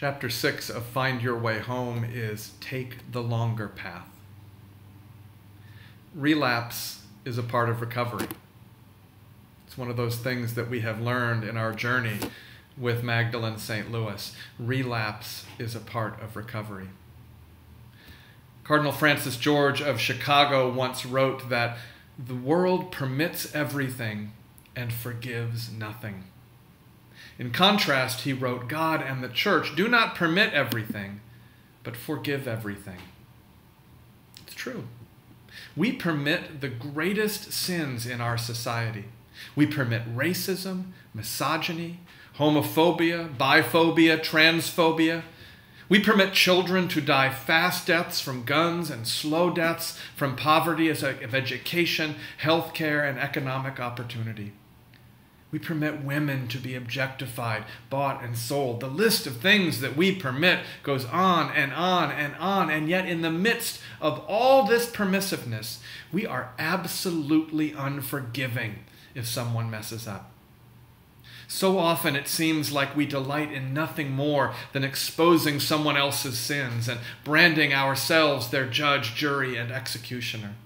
Chapter 6 of Find Your Way Home is Take the Longer Path. Relapse is a part of recovery. It's one of those things that we have learned in our journey with Magdalene St. Louis. Relapse is a part of recovery. Cardinal Francis George of Chicago once wrote that the world permits everything and forgives nothing. In contrast, he wrote, God and the church do not permit everything, but forgive everything. It's true. We permit the greatest sins in our society. We permit racism, misogyny, homophobia, biphobia, transphobia. We permit children to die fast deaths from guns and slow deaths from poverty of education, health care, and economic opportunity. We permit women to be objectified, bought, and sold. The list of things that we permit goes on and on and on. And yet, in the midst of all this permissiveness, we are absolutely unforgiving if someone messes up. So often it seems like we delight in nothing more than exposing someone else's sins and branding ourselves their judge, jury, and executioner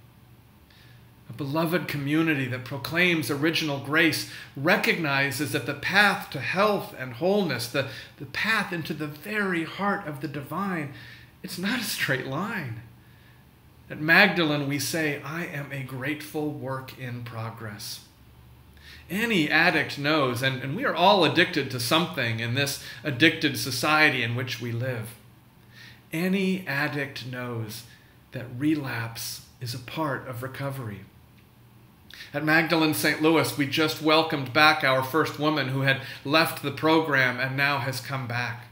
a beloved community that proclaims original grace recognizes that the path to health and wholeness, the, the path into the very heart of the divine, it's not a straight line. At Magdalene, we say, I am a grateful work in progress. Any addict knows, and, and we are all addicted to something in this addicted society in which we live. Any addict knows that relapse is a part of recovery. At Magdalene St. Louis, we just welcomed back our first woman who had left the program and now has come back.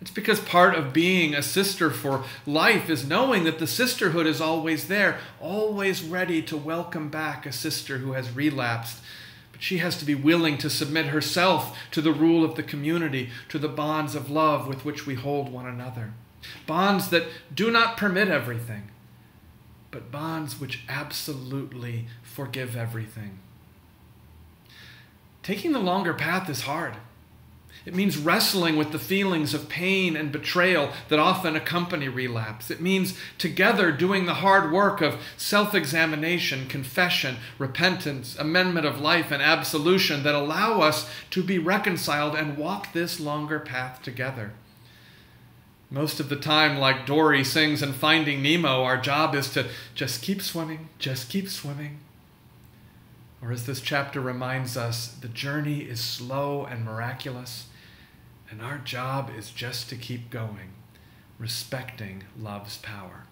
It's because part of being a sister for life is knowing that the sisterhood is always there, always ready to welcome back a sister who has relapsed. But she has to be willing to submit herself to the rule of the community, to the bonds of love with which we hold one another. Bonds that do not permit everything, but bonds which absolutely forgive everything. Taking the longer path is hard. It means wrestling with the feelings of pain and betrayal that often accompany relapse. It means together doing the hard work of self examination, confession, repentance, amendment of life, and absolution that allow us to be reconciled and walk this longer path together. Most of the time, like Dory sings in Finding Nemo, our job is to just keep swimming, just keep swimming. Or as this chapter reminds us, the journey is slow and miraculous, and our job is just to keep going, respecting love's power.